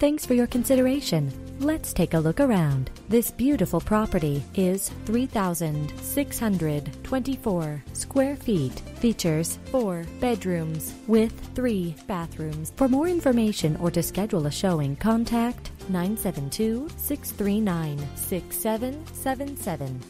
Thanks for your consideration. Let's take a look around. This beautiful property is 3,624 square feet. Features four bedrooms with three bathrooms. For more information or to schedule a showing, contact 972 639 6777.